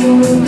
Thank you.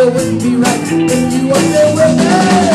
there would be right if you were there with me.